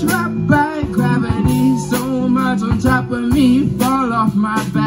trapped by gravity so much on top of me, fall off my back.